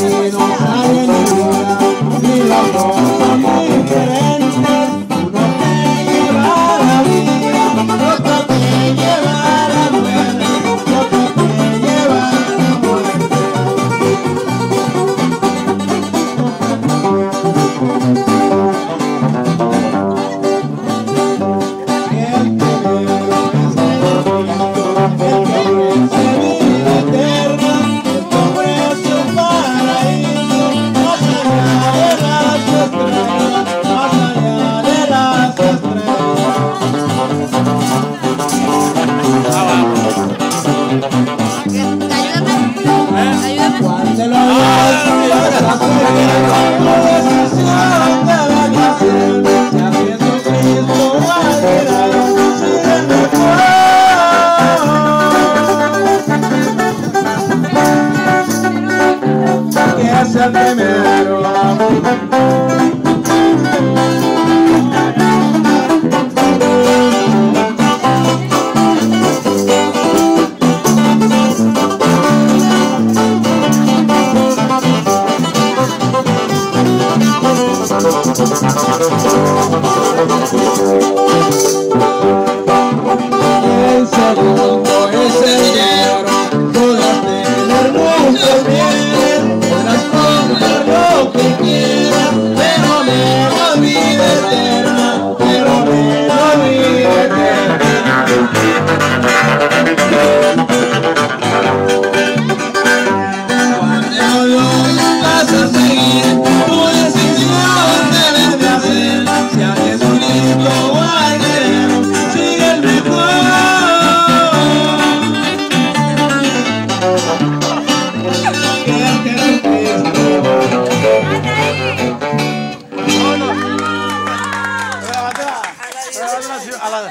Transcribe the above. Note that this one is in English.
Hallelujah, you. again. ハハハハ! ভালো